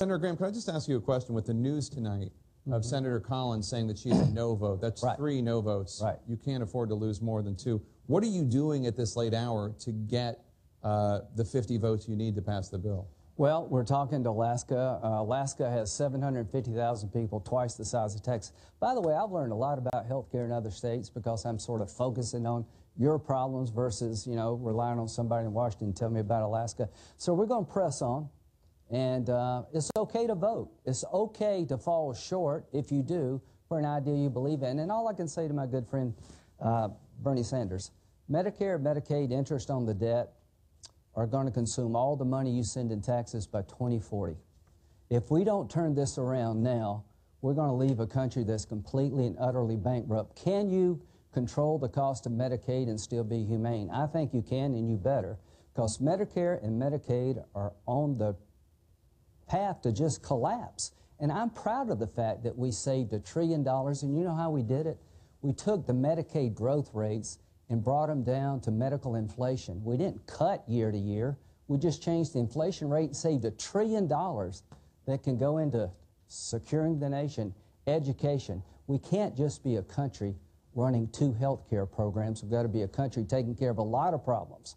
Senator Graham, can I just ask you a question? With the news tonight of Senator Collins saying that she's a no vote, that's Mm-hmm. Right. three no votes. Right. You can't afford to lose more than two. What are you doing at this late hour to get uh, the 50 votes you need to pass the bill? Well, we're talking to Alaska. Uh, Alaska has 750,000 people, twice the size of Texas. By the way, I've learned a lot about healthcare in other states because I'm sort of focusing on your problems versus, you know, relying on somebody in Washington to tell me about Alaska. So we're going to press on, and uh, it's okay to vote. It's okay to fall short, if you do, for an idea you believe in. And all I can say to my good friend uh, Bernie Sanders, Medicare, Medicaid, interest on the debt, are going to consume all the money you send in taxes by 2040. If we don't turn this around now, we're going to leave a country that's completely and utterly bankrupt. Can you control the cost of Medicaid and still be humane? I think you can, and you better, because Medicare and Medicaid are on the path to just collapse. And I'm proud of the fact that we saved a trillion dollars, and you know how we did it? We took the Medicaid growth rates and brought them down to medical inflation. We didn't cut year to year. We just changed the inflation rate and saved a trillion dollars that can go into securing the nation, education. We can't just be a country running two health care programs. We've got to be a country taking care of a lot of problems.